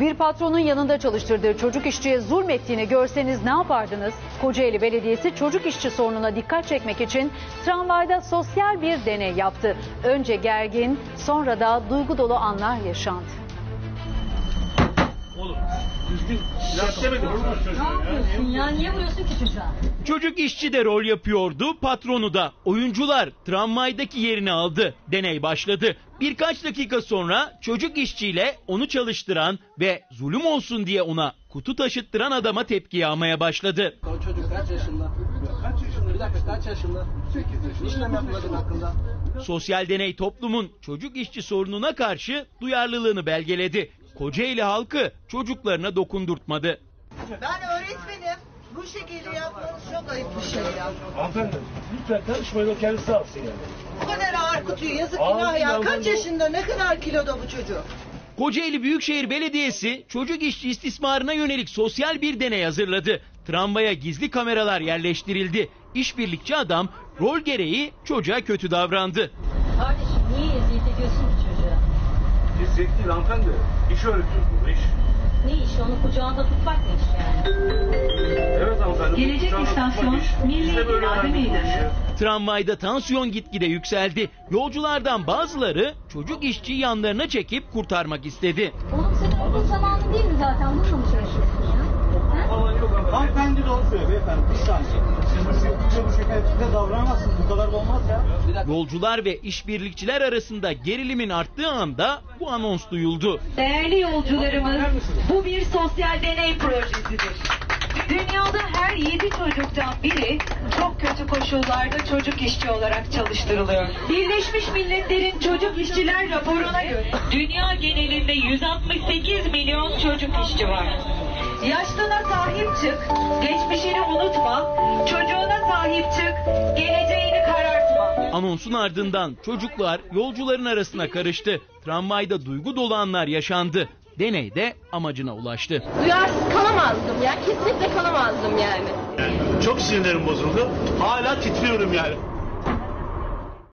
Bir patronun yanında çalıştırdığı çocuk işçiye zulmettiğini görseniz ne yapardınız? Kocaeli Belediyesi çocuk işçi sorununa dikkat çekmek için tramvayda sosyal bir deney yaptı. Önce gergin, sonra da duygu dolu anlar yaşandı. Oğlum düzgün laf demedim oğlum çocuğa ya. Ya niye vuruyorsun ki çocuğa? Çocuk işçi de rol yapıyordu, patronu da. Oyuncular tramvaydaki yerini aldı. Deney başladı. Birkaç dakika sonra çocuk işçiyle onu çalıştıran ve zulüm olsun diye ona kutu taşıttıran adama tepki yağmaya başladı. O çocuk kaç yaşında? Kaç yaşında? Bir dakika kaç yaşında? 8 yaşında. İşlem yapılacak hakkında. Sosyal deney toplumun çocuk işçi sorununa karşı duyarlılığını belgeledi. Kocaeli halkı çocuklarına dokundurtmadı. Ben öğretmenim. Bu şekilde yapmanız çok ayıp bir şey ya. Hanımefendi lütfen karışmayın o kendisi alsın yani. Bu kadar ağır kutuyu yazık Ağır günah ya. Kaç yaşında ne kadar kiloda bu çocuk? Kocaeli Büyükşehir Belediyesi çocuk işçi istismarına yönelik sosyal bir deney hazırladı. Tramvaya gizli kameralar yerleştirildi. İşbirlikçi adam rol gereği çocuğa kötü davrandı. Kardeşim niye eziyet ediyorsun ki çocuğa? Biz zevk değil hanımefendi. İş öğretiyoruz burada iş. Ne iş onu kucağında tutmak mı iş yani? Evet hanımefendi. Gelecek tutmak istasyon, iş. Milli Biz de böyle İrade öğrendik bu Meydanı. işi. Tramvayda tansiyon gitgide yükseldi. Yolculardan bazıları çocuk işçiyi yanlarına çekip kurtarmak istedi. Oğlum senin okul zamanı değil mi zaten? Bununla mı çalışıyorsun ya? Ha? Hanımefendi doğru söylüyor davranamazsınız. Bu kadar da olmaz ya. Yolcular ve işbirlikçiler arasında gerilimin arttığı anda bu anons duyuldu. Değerli yolcularımız, bu bir sosyal deney projesidir. Dünyada her yedi çocuktan biri çok kötü koşullarda çocuk işçi olarak çalıştırılıyor. Birleşmiş Milletler'in çocuk işçiler raporuna göre dünya genelinde 168 milyon çocuk işçi var. Yaşlına sahip çık, geçmişini unutma, çocuğuna sahip. Anonsun ardından çocuklar yolcuların arasına karıştı. Tramvayda duygu dolu anlar yaşandı. Deney de amacına ulaştı. duyarsız kalamazdım ya. Kesinlikle kalamazdım yani. Yani çok sinirlerim bozuldu. Hala titriyorum yani.